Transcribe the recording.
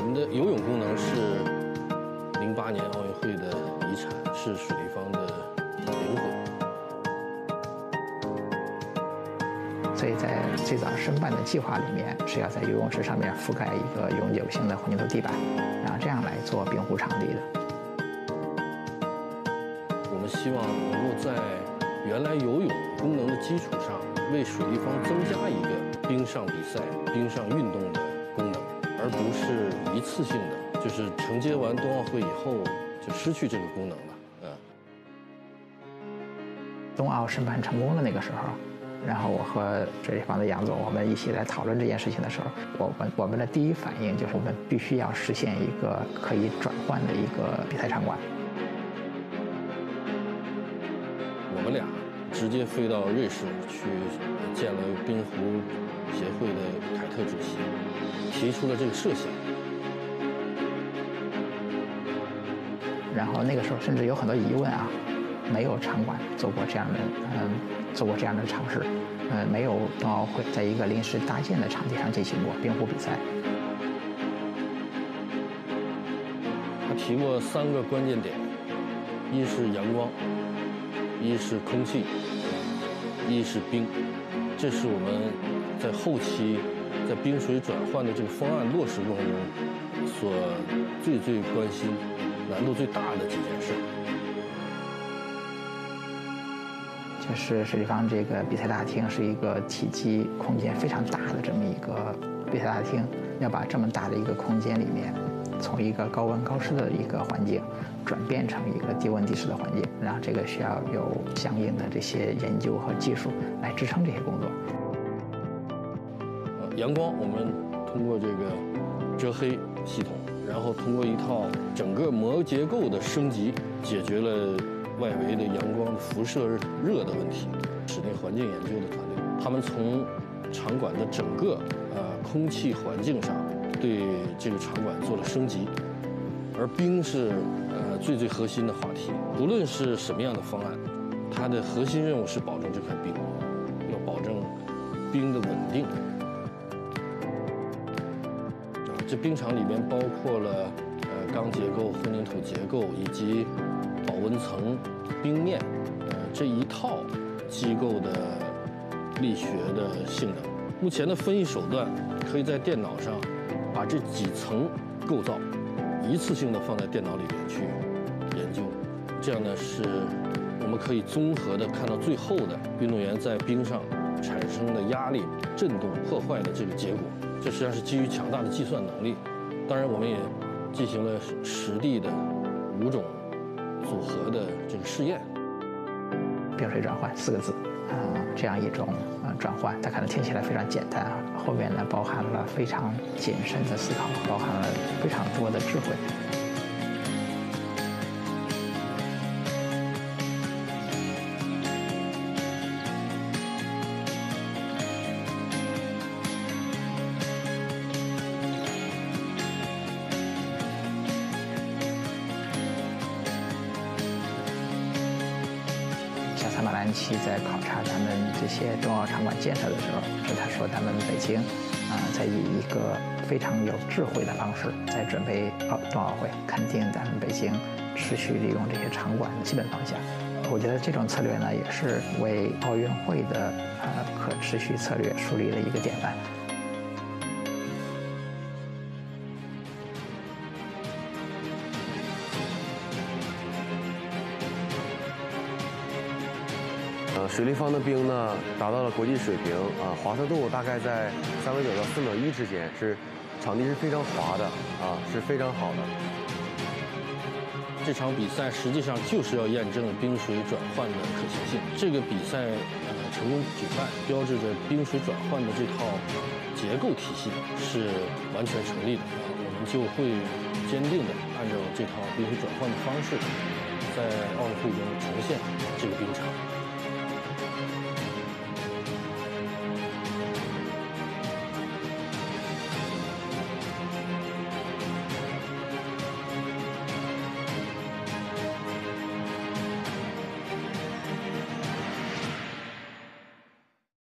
我们的游泳功能是零八年奥运会的遗产，是水立方的灵魂。所以在最早申办的计划里面，是要在游泳池上面覆盖一个永久性的混凝土地板，然后这样来做冰壶场地的。我们希望能够在原来游泳功能的基础上，为水立方增加一个冰上比赛、冰上运动的不是一次性的，就是承接完冬奥会以后就失去这个功能了。嗯。冬奥申办成功的那个时候，然后我和这一方的杨总，我们一起来讨论这件事情的时候，我们我们的第一反应就是，我们必须要实现一个可以转换的一个比赛场馆。我们俩直接飞到瑞士去见了冰壶协会的凯特主席，提出了这个设想。然后那个时候甚至有很多疑问啊，没有场馆做过这样的，嗯，做过这样的尝试，呃，没有冬奥会在一个临时搭建的场地上进行过冰壶比赛。他提过三个关键点，一是阳光。一是空气，一是冰，这是我们在后期在冰水转换的这个方案落实过程中所最最关心、难度最大的几件事。就是水立方这个比赛大厅是一个体积空间非常大的这么一个比赛大厅，要把这么大的一个空间里面，从一个高温高湿的一个环境。转变成一个低温低湿的环境，然后这个需要有相应的这些研究和技术来支撑这些工作。呃，阳光我们通过这个遮黑系统，然后通过一套整个膜结构的升级，解决了外围的阳光辐射热的问题。室内环境研究的团队，他们从场馆的整个呃空气环境上对这个场馆做了升级，而冰是呃。最最核心的话题，不论是什么样的方案，它的核心任务是保证这块冰，要保证冰的稳定。这冰场里面包括了呃钢结构、混凝土结构以及保温层、冰面，呃这一套机构的力学的性能。目前的分析手段，可以在电脑上把这几层构造一次性的放在电脑里面去。研究，这样呢是我们可以综合的看到最后的运动员在冰上产生的压力、震动、破坏的这个结果。这实际上是基于强大的计算能力。当然，我们也进行了实地的五种组合的这个试验。冰水转换四个字，啊，这样一种啊转换，它可能听起来非常简单啊，后面呢包含了非常谨慎的思考，包含了非常多的智慧。马兰奇在考察咱们这些冬奥场馆建设的时候，是他说咱们北京啊，在以一个非常有智慧的方式在准备奥冬奥会，肯定咱们北京持续利用这些场馆的基本方向。我觉得这种策略呢，也是为奥运会的呃可持续策略树立了一个典范。呃水立方的冰呢，达到了国际水平啊，滑测度大概在三米九到四米一之间，是场地是非常滑的啊，是非常好的。这场比赛实际上就是要验证冰水转换的可行性。这个比赛呃成功举办，标志着冰水转换的这套结构体系是完全成立的，我们就会坚定的按照这套冰水转换的方式，在奥运会中呈现这个冰场。